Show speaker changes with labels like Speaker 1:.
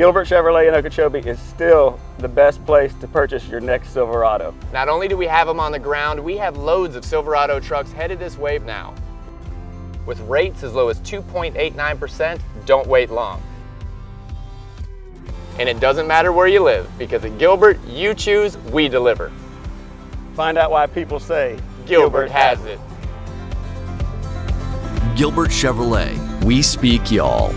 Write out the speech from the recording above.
Speaker 1: Gilbert Chevrolet in Okeechobee is still the best place to purchase your next Silverado.
Speaker 2: Not only do we have them on the ground, we have loads of Silverado trucks headed this way now. With rates as low as 2.89%, don't wait long. And it doesn't matter where you live, because at Gilbert, you choose, we deliver.
Speaker 1: Find out why people say
Speaker 2: Gilbert, Gilbert has it.
Speaker 3: Gilbert Chevrolet, we speak y'all.